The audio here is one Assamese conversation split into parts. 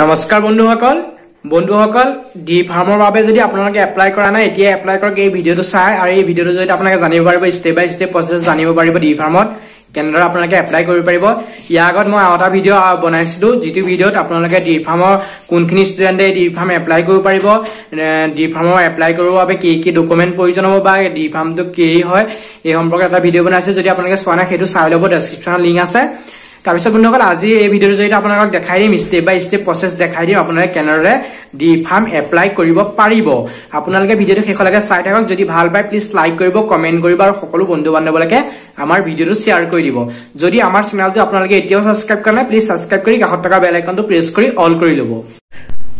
নমস্কাৰ বন্ধুসকল। বন্ধুসকল ডি ফাৰ্মৰ বাবে যদি আপোনালোকে এপ্লাই কৰা নাই এতিয়া এপ্লাই কৰক এই ভিডিঅ'টো চাই আৰু এই ভিডিঅ'টো যদি আপোনালোকে জানিব পাৰিব ষ্টেপ বাই ষ্টেপ প্ৰচেছ জানিব পাৰিব ডি ফাৰ্মত কেনেদৰে আপোনালোকে এপ্লাই কৰিব পাৰিব। ইয়াৰ আগত মই আৰু এটা ভিডিঅ' বনাইছিলো যিটো ভিডিঅ'ত আপোনালোকে ডি ফাৰ্মৰ কোনখিনি ষ্টুডেণ্টে ডি ফাৰ্ম এপ্লাই কৰিব পাৰিব। ডি ফাৰ্মৰ এপ্লাই কৰিবৰ বাবে কি কি ডকুমেণ্ট প্ৰয়োজন হ'ব বা ডি ফাৰ্মটো কি হয় এই সম্পৰ্কে এটা ভিডিঅ' বনাইছিলো। যদি আপোনালোকে চোৱা নাই সেইটো চাই ল'ব ডেছক্ৰিপশ্যনত লিংক আছে। তাৰপিছত বন্ধুসকল আজি এই ভিডিঅ'ৰ জৰিয়তে আপোনালোকক দেখাই দিম ষ্টেপ বাই ষ্টেপ প্ৰচেছ দেখাই দিম আপোনালোকে কেনেদৰে ডি ফাৰ্ম এপ্লাই কৰিব পাৰিব। আপোনালোকে ভিডিঅ'টো শেষলৈকে চাই থাকক যদি ভাল পায় প্লিজ লাইক কৰিব কমেণ্ট কৰিব আৰু সকলো বন্ধু বান্ধৱলৈকে আমাৰ ভিডিঅ'টো শ্বেয়াৰ কৰি দিব। যদি আমাৰ চেনেলটো আপোনালোকে এতিয়াও ছাবস্ক্ৰাইব কৰা নাই প্লিজ ছাবস্ক্ৰাইব কৰি কাষত থকা বেল আইকনটো প্ৰেছ কৰি অল কৰি ল'ব।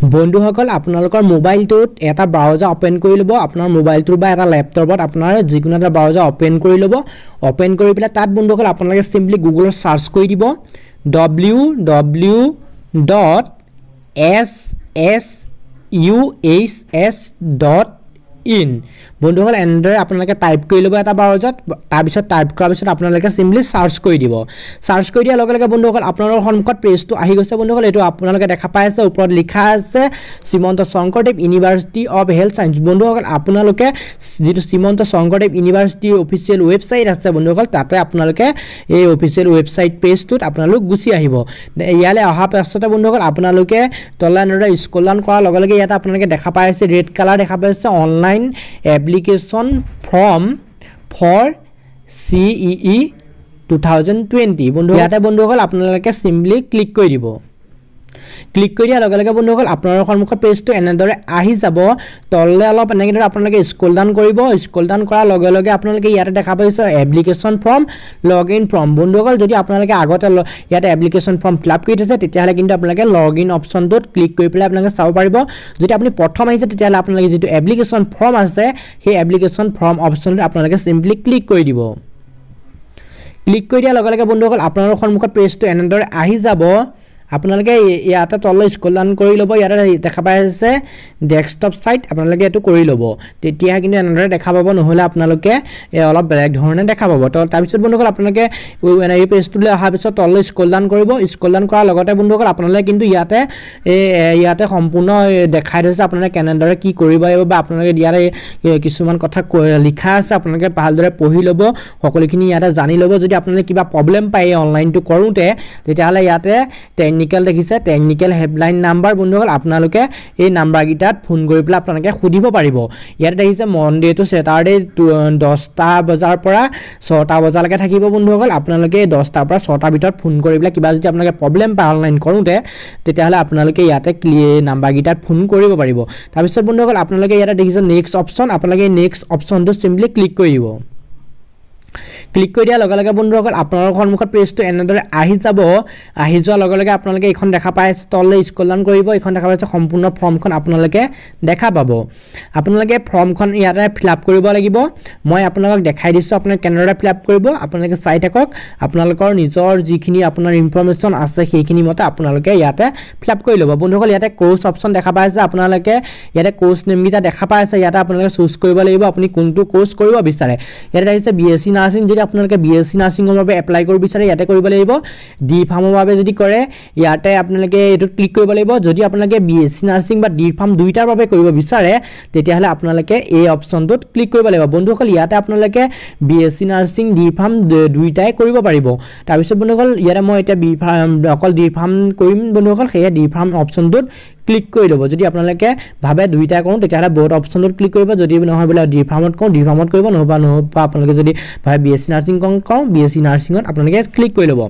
বন্ধুসকল আপোনালোকৰ মোবাইলটোত এটা ব্ৰাউজাৰ অ'পেন কৰি ল'ব। আপোনাৰ মোবাইলটোৰ বা এটা লেপটপত আপোনাৰ যিকোনো এটা ব্ৰাউজাৰ অ'পেন কৰি ল'ব। অ'পেন কৰি পেলাই তাত বন্ধুসকল আপোনালোকে চিম্পলি গুগলত ছাৰ্চ কৰি দিব। W W dot S S U H S dot in বন্ধুসকল এনেদৰে আপোনালোকে টাইপ কৰি ল'ব এটা ব্ৰাউজাৰত তাৰপিছত টাইপ কৰাৰ পিছত আপোনালোকে চিম্পলি ছাৰ্চ কৰি দিব। ছাৰ্চ কৰি দিয়াৰ লগে লগে বন্ধুসকল আপোনালোকৰ সন্মুখত পেজটো আহি গৈছে বন্ধুসকল। এইটো আপোনালোকে দেখা পাই আছে ওপৰত লিখা আছে Srimanta Sankardev university of health science বন্ধুসকল আপোনালোকে যিটো শ্ৰীমন্ত শংকৰদেৱ ইউনিভাৰ্চিটিৰ অফিচিয়েল ৱেবছাইট আছে বন্ধুসকল তাতে আপোনালোকে এই অফিচিয়েল ৱেবছাইট পেজটোত আপোনালোক গুচি আহিব। ইয়ালৈ অহাৰ পাছতে বন্ধুসকল আপোনালোকে তললৈ এনেদৰে স্কুল ডাউন কৰাৰ লগে লগে ইয়াতে আপোনালোকে দেখা পাই আছে ৰেড কালাৰ দেখা পাই আছে online application form for C E E two thousand twenty বন্ধু ইয়াতে বন্ধুসকল আপোনালোকে চিম্পলি ক্লিক কৰি দিব। ক্লিক কৰি দিয়াৰ লগে লগে বন্ধুসকল আপোনালোকৰ সন্মুখত পেজটো এনেদৰে আহি যাব। তললৈ অলপ এনেকৈ আপোনালোকে স্কুল ডাউন কৰিব। স্কুল ডাউন কৰাৰ লগে লগে আপোনালোকে ইয়াতে দেখা পাইছে application form log in form বন্ধুসকল যদি আপোনালোকে আগতে ইয়াতে এপ্লিকেশ্যন ফৰ্ম ফিল আপ কৰি থৈছে তেতিয়াহ'লে কিন্তু আপোনালোকে লগ ইন অপশ্যনটোত ক্লিক কৰি পেলাই আপোনালোকে চাব পাৰিব। যদি আপুনি প্ৰথম আহিছে তেতিয়াহ'লে আপোনালোকে যিটো এপ্লিকেশ্যন ফৰ্ম আছে সেই এপ্লিকেশ্যন ফৰ্ম অপশ্যনটোত আপোনালোকে চিম্পলি ক্লিক কৰি দিব। ক্লিক কৰি দিয়াৰ লগে লগে বন্ধুসকল আপোনালোকৰ সন্মুখত পেজটো এনেদৰে আহি যাব। আপোনালোকে ইয়াতে তললৈ স্কুল ডাউন কৰি ল'ব ইয়াতে দেখা পাই আছে ডেস্কটপ ছাইট আপোনালোকে এইটো কৰি ল'ব। তেতিয়া কিন্তু এনেদৰে দেখা পাব নহ'লে আপোনালোকে অলপ বেলেগ ধৰণে দেখা পাব। তো তাৰপিছত বন্ধুসকল আপোনালোকে এই পেজটোলৈ অহাৰ পিছত তললৈ স্কুল ডাউন কৰিব। স্কুল ডাউন কৰাৰ লগতে বন্ধুসকল আপোনালোকে কিন্তু ইয়াতে ইয়াতে সম্পূৰ্ণ দেখাই থৈছে আপোনালোকে কেনেদৰে কি কৰিব লাগিব বা আপোনালোকে ইয়াতে কিছুমান কথা লিখা আছে আপোনালোকে ভালদৰে পঢ়ি ল'ব। সকলোখিনি ইয়াতে জানি ল'ব। যদি আপোনালোকে কিবা প্ৰব্লেম পায় এই অনলাইনটো কৰোঁতে তেতিয়াহ'লে ইয়াতে টেকনিকেল দেখিছে টেকনিকেল হেল্পলাইন নাম্বাৰ বন্ধুসকল আপোনালোকে এই নাম্বাৰকেইটাত ফোন কৰি পেলাই আপোনালোকে সুধিব পাৰিব। ইয়াতে দেখিছে মনডে টু ছেটাৰডে দহটা বজাৰ পৰা ছটা বজালৈকে থাকিব বন্ধুসকল। আপোনালোকে এই দহটাৰ পৰা ছটাৰ ভিতৰত ফোন কৰি পেলাই কিবা যদি আপোনালোকে প্ৰব্লেম পায় অনলাইন কৰোঁতে তেতিয়াহ'লে আপোনালোকে ইয়াতে নাম্বাৰকেইটাত ফোন কৰিব পাৰিব। তাৰপিছত বন্ধুসকল আপোনালোকে ইয়াতে দেখিছে নেক্সট অপশ্যন আপোনালোকে নেক্সট অপশ্যনটো চিম্পলি ক্লিক কৰি দিব। ক্লিক কৰি দিয়াৰ লগে লগে বন্ধুসকল আপোনালোকৰ সন্মুখত পেজটো এনেদৰে আহি যাব। আহি যোৱাৰ লগে লগে আপোনালোকে এইখন দেখা পাই আছে তললৈ স্কুল ডাউন কৰিব এইখন দেখা পাইছে সম্পূৰ্ণ ফৰ্মখন আপোনালোকে দেখা পাব। আপোনালোকে ফৰ্মখন ইয়াতে ফিল আপ কৰিব লাগিব। মই আপোনালোকক দেখাই দিছোঁ আপোনালোকে কেনেদৰে ফিল আপ কৰিব আপোনালোকে চাই থাকক। আপোনালোকৰ নিজৰ যিখিনি আপোনাৰ ইনফৰ্মেশ্যন আছে সেইখিনি মতে আপোনালোকে ইয়াতে ফিল আপ কৰি ল'ব। বন্ধুসকল ইয়াতে কোৰ্চ অপশ্যন দেখা পাই আছে আপোনালোকে ইয়াতে কোৰ্চ নেমকেইটা দেখা পাই আছে ইয়াতে আপোনালোকে চুজ কৰিব লাগিব আপুনি কোনটো কোৰ্চ কৰিব বিচাৰে। ইয়াতে আহিছে বি এছ চি নাৰ্ছিং যদি আপোনালোকে বি এছ চি নাৰ্ছিঙৰ বাবে এপ্লাই কৰিব বিচাৰে ইয়াতে কৰিব লাগিব। ডি ফাৰ্মৰ বাবে যদি কৰে ইয়াতে আপোনালোকে এইটোত ক্লিক কৰিব লাগিব। যদি আপোনালোকে বি এছ চি নাৰ্ছিং বা ডি ফাৰ্ম দুইটাৰ বাবে কৰিব বিচাৰে তেতিয়াহ'লে আপোনালোকে এই অপশ্যনটোত ক্লিক কৰিব লাগিব। বন্ধুসকল ইয়াতে আপোনালোকে B S C nursing D pharm দুইটাই কৰিব পাৰিব। তাৰপিছত বন্ধুসকল ইয়াতে মই এতিয়া বি ফাৰ্ম অকল ডি ফাৰ্ম কৰিম বন্ধুসকল সেয়ে ডি ফাৰ্ম অপশ্যনটোত ক্লিক কৰি ল'ব। যদি আপোনালোকে ভাবে দুইটা কৰোঁ তেতিয়াহ'লে বহুত অপশ্যনটোত ক্লিক কৰিব। যদি নহয় বোলে ডি ফাৰ্মত কওঁ ডি ফাৰ্মত কৰিব। নহ'বা নহ'বা। আপোনালোকে যদি ভাবে বি এছ চি নাৰ্ছিং কওঁ বি এছ চি নাৰ্ছিঙত আপোনালোকে ক্লিক কৰি ল'ব।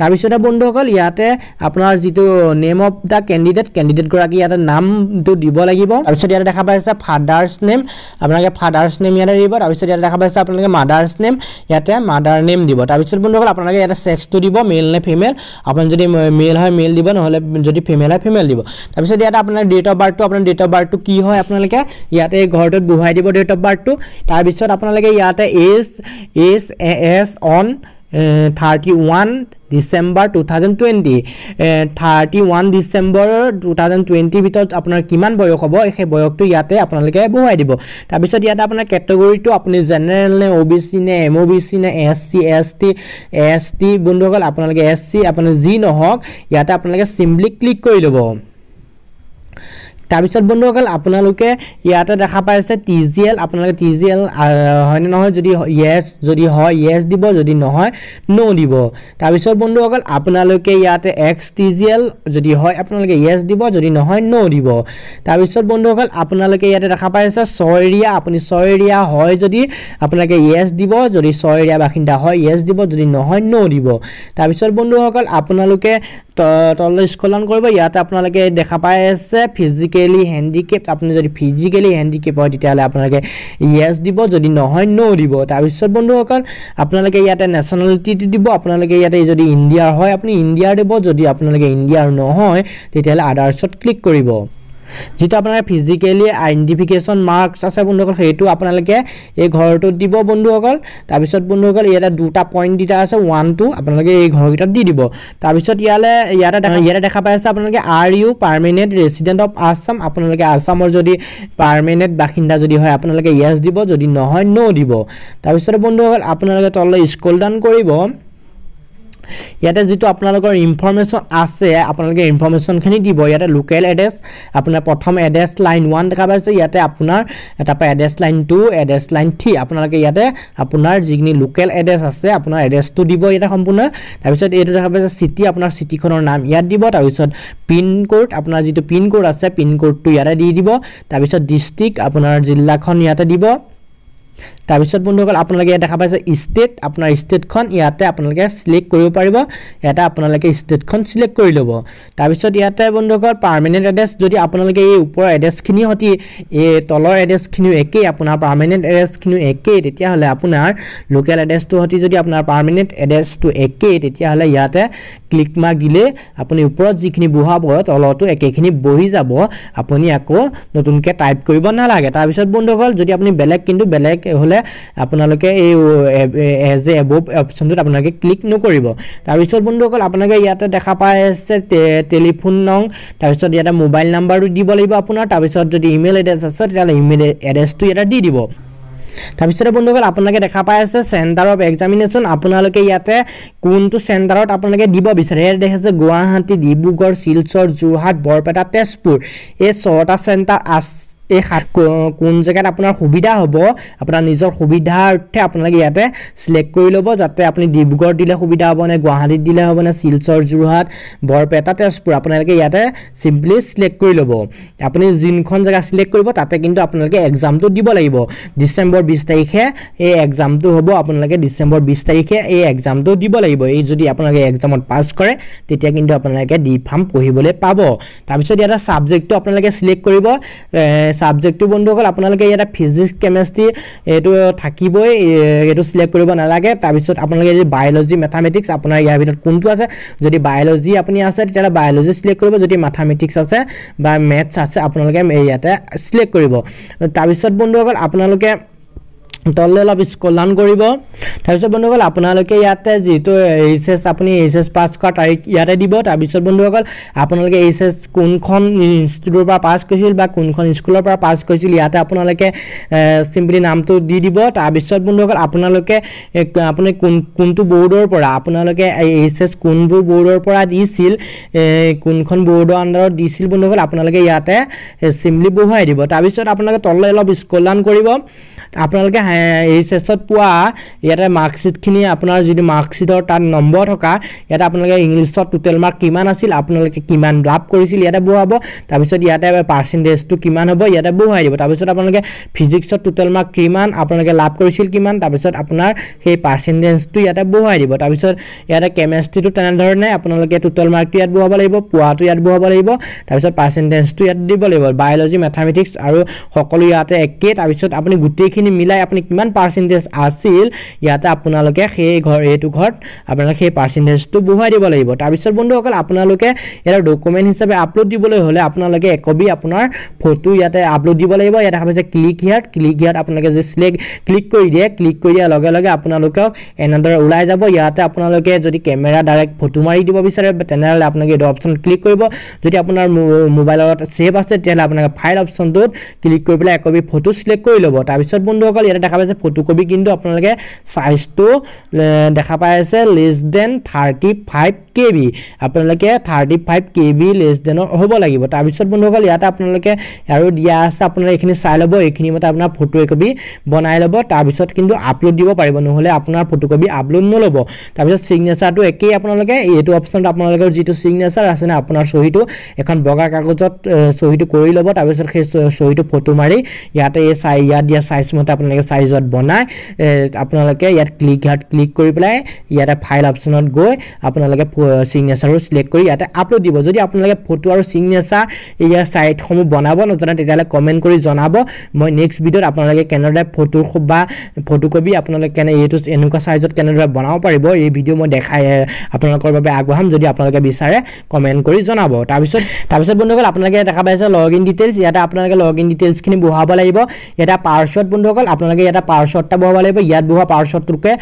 তাৰপিছতে বন্ধুসকল ইয়াতে আপোনাৰ যিটো নেম অফ দ্য কেণ্ডিডেট কেণ্ডিডেটগৰাকী ইয়াতে নামটো দিব লাগিব। তাৰপিছত ইয়াতে দেখা পাইছে ফাদাৰ্ছ নেম আপোনালোকে ফাদাৰ্ছ নেম ইয়াতে দিব। তাৰপিছত ইয়াতে দেখা পাইছে আপোনালোকে মাদাৰ্ছ নেম ইয়াতে মাদাৰ নেম দিব। তাৰপিছত বন্ধুসকল আপোনালোকে ইয়াতে ছেক্সটো দিব মেল নে ফিমেল আপুনি যদি মেল হয় মেল দিব নহ'লে যদি ফিমেল হয় ফিমেল দিব। তাৰপিছত ইয়াতে আপোনাৰ ডেট অফ বাৰ্থটো আপোনাৰ ডেট অফ বাৰ্থটো কি হয় আপোনালোকে ইয়াতে ঘৰটোত বহুৱাই দিব ডেট অফ বাৰ্থটো তাৰপিছত আপোনালোকে ইয়াতে age age as on thirty one December two thousand twenty thirty one December two thousand টুৱেণ্টিৰ ভিতৰত আপোনাৰ কিমান বয়স হ'ব সেই বয়সটো ইয়াতে আপোনালোকে বহুৱাই দিব। তাৰপিছত ইয়াতে আপোনাৰ কেটেগৰীটো আপুনি জেনেৰেল নে অ' বি চি নে এম অ' বি চি নে S C S T S T বন্ধুসকল আপোনালোকে এছ চি আপোনাৰ যি নহওক ইয়াতে আপোনালোকে চিম্পলি ক্লিক কৰি ল'ব। তাৰপিছত বন্ধুসকল আপোনালোকে ইয়াতে দেখা পাইছে টি জি এল আপোনালোকে টি জি এল হয়নে নহয়? যদি য়েছ যদি হয় য়েছ দিব যদি নহয় ন' দিব। তাৰপিছত বন্ধুসকল আপোনালোকে ইয়াতে এক্স টি জি এল যদি হয় আপোনালোকে য়েছ দিব যদি নহয় ন' দিব। তাৰপিছত বন্ধুসকল আপোনালোকে ইয়াতে দেখা পাইছে ছয় এৰিয়া আপুনি ছয় এৰিয়া হয় যদি আপোনালোকে য়েছ দিব যদি ছয় এৰিয়া বাসিন্দা হয় য়েছ দিব যদি নহয় ন' দিব। তাৰপিছত বন্ধুসকল আপোনালোকে তললৈ স্কলন কৰিব। ইয়াতে আপোনালোকে দেখা পাই আছে ফিজিকেলি হেণ্ডিকেপ আপুনি যদি ফিজিকেলি হেণ্ডিকেপ হয় তেতিয়াহ'লে আপোনালোকে য়েছ দিব যদি নহয় ন' দিব। তাৰপিছত বন্ধুসকল আপোনালোকে ইয়াতে নেশ্যনেলিটিটো দিব আপোনালোকে ইয়াতে যদি ইণ্ডিয়াৰ হয় আপুনি ইণ্ডিয়াৰ দিব। যদি আপোনালোকে ইণ্ডিয়াৰ নহয় তেতিয়াহ'লে আদাৰ্ছত ক্লিক কৰিব। যিটো আপোনাৰ ফিজিকেলি আইডেণ্টিফিকেশ্যন মাৰ্কছ আছে বন্ধুসকল সেইটো আপোনালোকে এই ঘৰটোত দিব বন্ধুসকল। তাৰপিছত বন্ধুসকল ইয়াতে দুটা পইণ্ট দুটা আছে ওৱান টু আপোনালোকে এই ঘৰকেইটাত দি দিব। তাৰপিছত ইয়ালে ইয়াতে দেখা ইয়াতে দেখা পাই আছে আপোনালোকে R U permanent resident of Assam আপোনালোকে আছামৰ যদি পাৰ্মানেণ্ট বাসিন্দা যদি হয় আপোনালোকে য়েছ দিব যদি নহয় ন' দিব। তাৰপিছতে বন্ধুসকল আপোনালোকে তললৈ স্কল ডাউন কৰিব। ইয়াতে যিটো আপোনালোকৰ ইনফৰ্মেশ্যন আছে আপোনালোকে ইনফৰ্মেশ্যনখিনি দিব। ইয়াতে লোকেল এড্ৰেছ আপোনাৰ প্ৰথম এড্ৰেছ লাইন ওৱান দেখা পাইছে। ইয়াতে আপোনাৰ তাৰপৰা address line two address line three আপোনালোকে ইয়াতে আপোনাৰ যিখিনি লোকেল এড্ৰেছ আছে আপোনাৰ এড্ৰেছটো দিব ইয়াতে সম্পূৰ্ণ। তাৰপিছত এইটো দেখা পাইছে চিটি আপোনাৰ চিটিখনৰ নাম ইয়াত দিব। তাৰপিছত পিন ক'ড আপোনাৰ যিটো পিন ক'ড আছে পিন ক'ডটো ইয়াতে দি দিব। তাৰপিছত ডিষ্ট্ৰিক্ট আপোনাৰ জিলাখন ইয়াতে দিব। তাৰপিছত বন্ধুসকল আপোনালোকে ইয়াত দেখা পাইছে ষ্টেট আপোনাৰ ষ্টেটখন ইয়াতে আপোনালোকে চিলেক্ট কৰিব পাৰিব। ইয়াতে আপোনালোকে ষ্টেটখন চিলেক্ট কৰি ল'ব। তাৰপিছত ইয়াতে বন্ধুসকল পাৰ্মানেণ্ট এড্ৰেছ যদি আপোনালোকে এই ওপৰৰ এড্ৰেছখিনি সৈতে এই তলৰ এড্ৰেছখিনিও একেই আপোনাৰ পাৰ্মানেণ্ট এড্ৰেছখিনিও একেই তেতিয়াহ'লে আপোনাৰ লোকেল এড্ৰেছটোৰ সৈতে যদি আপোনাৰ পাৰ্মানেণ্ট এড্ৰেছটো একেই তেতিয়াহ'লে ইয়াতে ক্লিক মাৰ্ক দিলে আপুনি ওপৰত যিখিনি বহাব তলতো একেখিনি বহি যাব। আপুনি আকৌ নতুনকৈ টাইপ কৰিব নালাগে। তাৰপিছত বন্ধুসকল যদি আপুনি বেলেগ কিন্তু বেলেগ হ'লে আপোনালোকে এই এজ এ এবভ অপশ্যনটোত আপোনালোকে ক্লিক নকৰিব। তাৰপিছত বন্ধুসকল আপোনালোকে ইয়াতে দেখা পাই আছে টেলিফোন নং তাৰপিছত ইয়াতে মোবাইল নাম্বাৰটো দিব লাগিব আপোনাৰ তাৰপিছত যদি ইমেইল এড্ৰেছ আছে তেতিয়াহ'লে ইমেইল এড্ৰেছটো ইয়াতে দি দিব। তাৰপিছতে বন্ধুসকল আপোনালোকে দেখা পাই আছে চেণ্টাৰ অফ এক্সামিনেশ্যন আপোনালোকে ইয়াতে কোনটো চেণ্টাৰত আপোনালোকে দিব বিচাৰে ইয়াত দেখাইছে গুৱাহাটী ডিব্ৰুগড় শিলচৰ যোৰহাট বৰপেটা তেজপুৰ। এই ছটা চেণ্টাৰ আছে। এই সাত কোন জেগাত আপোনাৰ সুবিধা হ'ব আপোনাৰ নিজৰ সুবিধাৰ্থে আপোনালোকে ইয়াতে চিলেক্ট কৰি ল'ব যাতে আপুনি ডিব্ৰুগড় দিলে সুবিধা হ'ব নে গুৱাহাটীত দিলে হ'ব নে শিলচৰ যোৰহাট বৰপেটা তেজপুৰ আপোনালোকে ইয়াতে চিম্পলি চিলেক্ট কৰি ল'ব। আপুনি যোনখন জেগা চিলেক্ট কৰিব তাতে কিন্তু আপোনালোকে এক্সামটো দিব লাগিব। ডিচেম্বৰ বিছ তাৰিখে এই এক্সামটো হ'ব আপোনালোকে ডিচেম্বৰ বিছ তাৰিখে এই এক্সামটো দিব লাগিব। এই যদি আপোনালোকে এক্সামত পাছ কৰে তেতিয়া কিন্তু আপোনালোকে ডি ফাৰ্ম পঢ়িবলৈ পাব। তাৰপিছত ইয়াতে ছাবজেক্টটো আপোনালোকে চিলেক্ট কৰিব ছাবজেক্টটো বন্ধুসকল আপোনালোকে ইয়াতে ফিজিক্স কেমেষ্ট্ৰি এইটো থাকিবই এইটো চিলেক্ট কৰিব নালাগে। তাৰপিছত আপোনালোকে যদি বায়'লজি মেথামেটিক্স আপোনাৰ ইয়াৰ ভিতৰত কোনটো আছে? যদি বায়'লজি আপুনি আছে তেতিয়াহ'লে বায়'লজি চিলেক্ট কৰিব। যদি মেথামেটিক্স আছে বা মেথছ আছে আপোনালোকে ইয়াতে চিলেক্ট কৰিব। তাৰপিছত বন্ধুসকল আপোনালোকে তললৈ অলপ স্কলান কৰিব। তাৰপিছত বন্ধুসকল আপোনালোকে ইয়াতে যিটো এইচ এছ আপুনি এইচ এছ পাছ কৰা তাৰিখ ইয়াতে দিব। তাৰপিছত বন্ধুসকল আপোনালোকে এইচ এছ কোনখন ইনষ্টিটিউটৰ পৰা পাছ কৰিছিল বা কোনখন স্কুলৰ পৰা পাছ কৰিছিল ইয়াতে আপোনালোকে চিম্পলি নামটো দি দিব। তাৰপিছত বন্ধুসকল আপোনালোকে আপুনি কোন কোনটো বৰ্ডৰ পৰা আপোনালোকে এইচ এছ কোনবোৰ বৰ্ডৰ পৰা দিছিল কোনখন বৰ্ডৰ আণ্ডাৰত দিছিল বন্ধুসকল আপোনালোকে ইয়াতে চিম্পলি বহুৱাই দিব। তাৰপিছত আপোনালোকে তললৈ অলপ স্কলান কৰিব। আপোনালোকে এইচ এছত পোৱা ইয়াতে মাৰ্কশ্বিটখিনি আপোনাৰ যিটো মাৰ্কশ্বিটৰ তাত নম্বৰ থকা ইয়াতে আপোনালোকে ইংলিছত টোটেল মাৰ্ক কিমান আছিল আপোনালোকে কিমান লাভ কৰিছিল ইয়াতে বহুৱাব তাৰপিছত ইয়াতে পাৰ্চেণ্টেজটো কিমান হ'ব ইয়াতে বহুৱাই দিব। তাৰপিছত আপোনালোকে ফিজিক্সত টোটেল মাৰ্ক কিমান আপোনালোকে লাভ কৰিছিল কিমান তাৰপিছত আপোনাৰ সেই পাৰ্চেণ্টেজটো ইয়াতে বহুৱাই দিব। তাৰপিছত ইয়াতে কেমেষ্ট্ৰিটো তেনেধৰণে আপোনালোকে টোটেল মাৰ্কটো ইয়াত বহুৱাব লাগিব পোৱাটো ইয়াত বহুৱাব লাগিব তাৰপিছত পাৰ্চেণ্টেজটো ইয়াত দিব লাগিব। বায়'লজি মেথামেটিক্স আৰু সকলো ইয়াতে একেই। তাৰপিছত আপুনি গোটেইখিনি মিলাই আপুনি কিমান পাৰ্চেণ্টেজ আছিল ইয়াতে আপোনালোকে সেই ঘৰ এইটো ঘৰত আপোনালোকে সেই পাৰ্চেণ্টেজটো বহুৱাই দিব লাগিব। তাৰপিছত বন্ধুসকল আপোনালোকে ইয়াৰ ডকুমেণ্ট হিচাপে আপলোড দিবলৈ হ'লে আপোনালোকে একবি আপোনাৰ ফটো ইয়াতে আপলোড দিব লাগিব। ইয়াত দেখা পাইছে ক্লিক হিয়াৰত ক্লিক হিয়াৰত আপোনালোকে যদি চিলেক্ট ক্লিক কৰি দিয়ে। ক্লিক কৰি দিয়াৰ লগে লগে আপোনালোকক এনেদৰে ওলাই যাব। ইয়াতে আপোনালোকে যদি কেমেৰা ডাইৰেক্ট ফটো মাৰি দিব বিচাৰে তেনেহ'লে আপোনালোকে এইটো অপশ্যন ক্লিক কৰিব। যদি আপোনাৰ মোবাইলত ছেভ আছে তেতিয়াহ'লে আপোনালোকে ফাইল অপশ্যনটোত ক্লিক কৰি পেলাই একবি ফটো চিলেক্ট কৰি ল'ব। তাৰপিছত বন্ধুসকল ইয়াতে দেখা পাইছে ফটোকপি কিন্তু আপোনালোকে চাইজটো দেখা পাই আছে less then thirty five K B আপোনালোকে thirty five K B less দেনৰ হ'ব লাগিব। তাৰপিছত বন্ধুসকল ইয়াতে আপোনালোকে আৰু দিয়া আছে আপোনালোকে এইখিনি চাই ল'ব এইখিনি মতে আপোনাৰ ফটো একপি বনাই ল'ব। তাৰপিছত কিন্তু আপলোড দিব পাৰিব নহ'লে আপোনাৰ ফটোকপি আপলোড নল'ব। তাৰপিছত ছিগনেচাৰটো একেই আপোনালোকে এইটো অপশ্যনত আপোনালোকৰ যিটো ছিগনেচাৰ আছে নে আপোনাৰ চহীটো এখন বগা কাগজত চহীটো কৰি ল'ব। তাৰপিছত সেই চহীটো ফটো মাৰি ইয়াতে এই চাই ইয়াত দিয়া চাইজ মতে আপোনালোকে চাইজত বনাই আপোনালোকে ইয়াত ক্লিক ইয়াত ক্লিক কৰি পেলাই ইয়াতে ফাইল অপশ্যনত গৈ আপোনালোকে ছিগনেচাৰো চিলেক্ট কৰি ইয়াতে আপলোড দিব। যদি আপোনালোকে ফটো আৰু ছিগনেচাৰ ইয়াৰ ছাইটসমূহ বনাব নাজানে তেতিয়াহ'লে কমেণ্ট কৰি জনাব। মই নেক্সট ভিডিঅ'ত আপোনালোকে কেনেদৰে ফটো বা ফটোকপি আপোনালোকে কেনে এইটো এনেকুৱা চাইজত কেনেদৰে বনাব পাৰিব এই ভিডিঅ' মই দেখাই আপোনালোকৰ বাবে আগবঢ়াম যদি আপোনালোকে বিচাৰে কমেণ্ট কৰি জনাব। তাৰপিছত তাৰপিছত বন্ধুসকল আপোনালোকে দেখা পাইছে লগ ইন ডিটেইলছ ইয়াতে আপোনালোকে লগ ইন ডিটেইলছখিনি বহাব লাগিব। ইয়াতে পাৰ্চত বন্ধুসকল আপোনালোকে ইয়াতে পাৰ্চত এটা বহাব লাগিব। ইয়াত বহোৱা পাৰ্চতটোকে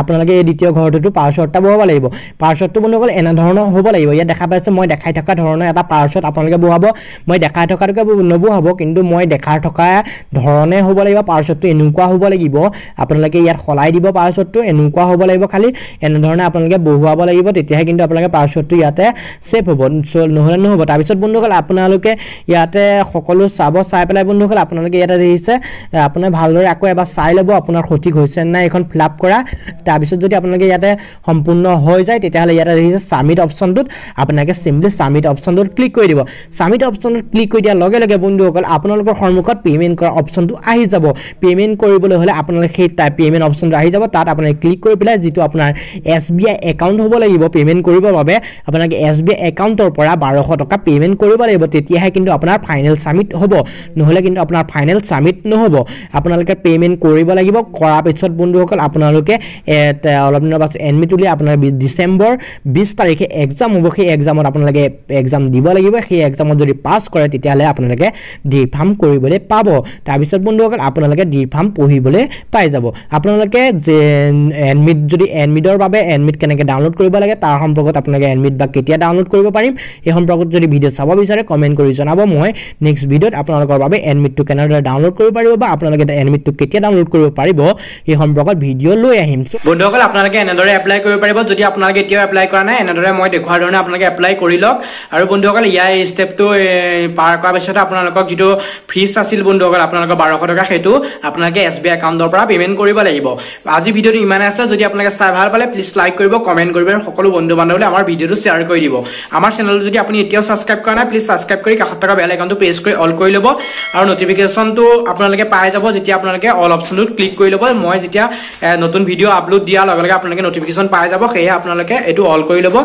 আপোনালোকে এই দ্বিতীয় ঘৰটোতো পাৰ্চত এটা বহাব লাগিব। পাৰ্চতটো বন্ধুসকল এনেধৰণৰ হ'ব লাগিব। ইয়াত দেখা পাইছে মই দেখাই থকা ধৰণৰ এটা পাৰ্চত আপোনালোকে বহাব। মই দেখাই থকাটোকে নবহাব কিন্তু মই দেখাই থকা ধৰণে হ'ব লাগিব। পাৰ্চতটো এনেকুৱা হ'ব লাগিব। আপোনালোকে ইয়াত সলাই দিব পাৰ্চতটো এনেকুৱা হ'ব লাগিব খালি। এনেধৰণে আপোনালোকে বহুৱাব লাগিব তেতিয়াহে কিন্তু আপোনালোকে পাৰ্চতটো ইয়াতে ছেভ হ'ব। নহ'লে নহ'ব। তাৰপিছত বন্ধুসকল আপোনালোকে ইয়াতে সকলো চাব চাই পেলাই বন্ধুসকল আপোনালোকে ইয়াতে দেখিছে আপোনাৰ ভালদৰে আকৌ এবাৰ চাই ল'ব আপোনাৰ সঠিক হৈছে নাই এইখন ফিল আপ কৰা। তাৰপিছত যদি আপোনালোকে ইয়াতে সম্পূৰ্ণ হৈ যায় তেতিয়াহ'লে ইয়াতে দেখিছে ছাবমিট অপশ্যনটোত আপোনালোকে চিম্পলি ছাবমিট অপশ্যনটোত ক্লিক কৰি দিব। ছাবমিট অপশ্যনটোত ক্লিক কৰি দিয়াৰ লগে লগে বন্ধুসকল আপোনালোকৰ সন্মুখত পে'মেণ্ট কৰা অপশ্যনটো আহি যাব। পে'মেণ্ট কৰিবলৈ হ'লে আপোনালোকে সেই তাৰ পে'মেণ্ট অপশ্যনটো আহি যাব। তাত আপোনালোকে ক্লিক কৰি পেলাই যিটো আপোনাৰ এছ বি আই একাউণ্ট হ'ব লাগিব পে'মেণ্ট কৰিবৰ বাবে আপোনালোকে এছ বি আই একাউণ্টৰ পৰা বাৰশ টকা পে'মেণ্ট কৰিব লাগিব। তেতিয়াহে কিন্তু আপোনাৰ ফাইনেল ছাবমিট হ'ব। নহ'লে কিন্তু আপোনাৰ ফাইনেল ছাবমিট নহ'ব। আপোনালোকে পে'মেণ্ট কৰিব লাগিব। কৰাৰ পিছত বন্ধুসকল আপোনালোকে অলপ দিনৰ পাছত এডমিট উলিয়াই আপোনাৰ ডিচেম্বৰ বিছ তাৰিখে এক্সাম হ'ব। সেই এক্সামত আপোনালোকে এক্সাম দিব লাগিব। সেই এক্সামত যদি পাছ কৰে তেতিয়াহ'লে আপোনালোকে ডি ফাৰ্ম কৰিবলৈ পাব। তাৰপিছত বন্ধুসকল আপোনালোকে ডি ফাৰ্ম পঢ়িবলৈ পাই যাব। আপোনালোকে যে এডমিট যদি এডমিটৰ বাবে এডমিট কেনেকৈ ডাউনলোড কৰিব লাগে তাৰ সম্পৰ্কত আপোনালোকে এডমিট বা কেতিয়া ডাউনলোড কৰিব পাৰিম এই সম্পৰ্কত যদি ভিডিঅ' চাব বিচাৰে কমেণ্ট কৰি জনাব মই নেক্সট ভিডিঅ'ত আপোনালোকৰ বাবে এডমিটটো কেনেদৰে ডাউনলোড কৰিব পাৰিব বা আপোনালোকে এডমিটটো কেতিয়া ডাউনলোড কৰিব পাৰিব এই সম্পৰ্কত ভিডিঅ' লৈ আহিম। বন্ধুসকল আপোনালোকে এনেদৰে এপ্লাই কৰিব পাৰিব। যদি আপোনালোকে এতিয়াও এপ্লাই কৰা নাই এনেদৰে মই দেখুওৱাৰ ধৰণে আপোনালোকে এপ্লাই কৰি লওক। আৰু বন্ধুসকল ইয়াৰ ষ্টেপটো পাৰ কৰাৰ পিছতে আপোনালোকক যিটো ফিজ আছিল বন্ধুসকল আপোনালোকৰ বাৰশ টকা সেইটো আপোনালোকে এছ বি আই একাউণ্টৰ পৰা পে'মেণ্ট কৰিব লাগিব। আজি ভিডিঅ'টো ইমানে আছে যদি আপোনালোকে চাই ভাল পালে প্লিজ লাইক কৰিব কমেণ্ট কৰিব আৰু সকলো বন্ধু বান্ধৱলৈ আমাৰ ভিডিঅ'টো শ্বেয়াৰ কৰি দিব। আমাৰ চেনেলটো যদি আপুনি এতিয়াও ছাবস্ক্ৰাইব কৰা নাই প্লিজ ছাবস্ক্ৰাইব কৰি কাষত থকা বেল একাউণ্টটো প্ৰেছ কৰি অল কৰি ল'ব। আৰু নটিফিকেশ্যনটো আপোনালোকে পাই যাব যেতিয়া আপোনালোকে অল অপশ্যনটোত ক্লিক কৰি ল'ব। মই যেতিয়া নতুন ভিডিঅ' আপলোড দিয়াৰ লগে লগে আপোনালোকে নটিফিকেশ্যন পাই যাব। সেয়েহে আপোনালোকে এইটো অল কৰি ল'ব।